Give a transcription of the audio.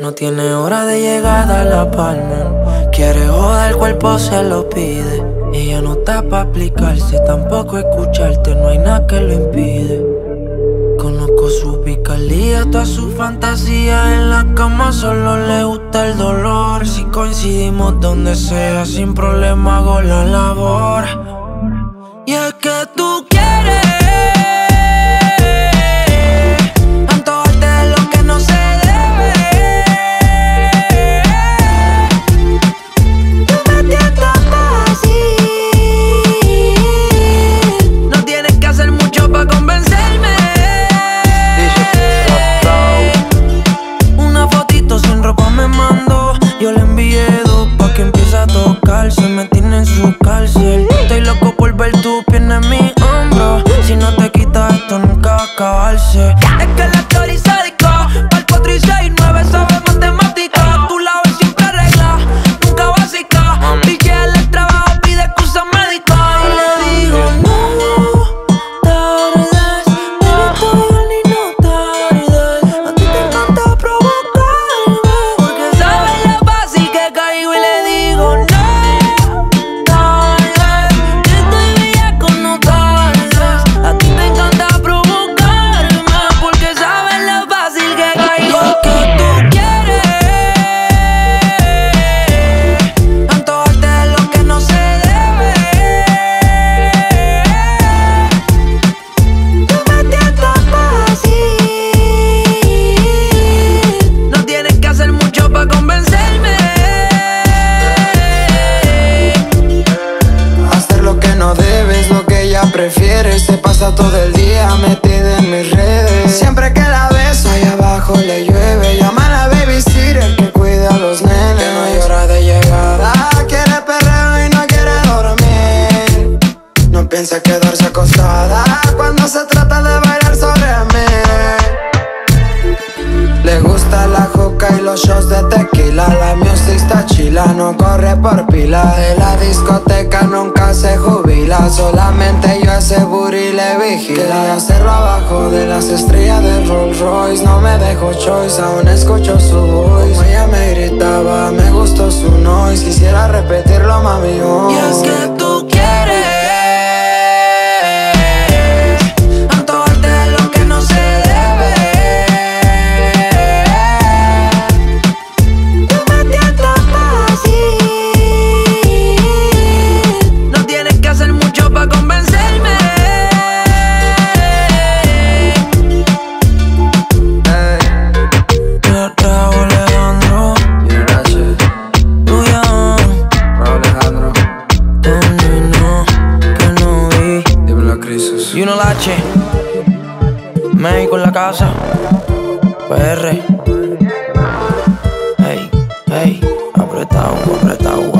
No tiene hora de llegada a la palma. Quiere joder, el cuerpo se lo pide. Ella no está para aplicarse, tampoco escucharte, no hay nada que lo impide. Conozco su picardía, toda su fantasía. En la cama solo le gusta el dolor. Si coincidimos donde sea, sin problema hago la labor. Y es que tú en su cárcel. Estoy loco por ver tu pierna en mi hombro. Si no te quitas, esto nunca va a acabarse. Es que la actualizada de pa'l 4 y 6 no. Se pasa todo el día metida en mis redes. Siempre que la beso ahí abajo le llueve. Llama a la babysitter que cuida a los nenes. Que no hay hora de llegada Quiere perreo y no quiere dormir. No piensa quedarse acostada no corre por pila De la discoteca nunca se jubila. Solamente yo ese booty le vigila. Hacerlo abajo de las estrellas de Rolls Royce. No me dejo choice, aún escucho su voice. Como ella me gritaba, H. México en la casa. PR. Hey, hey, apretado, apretado,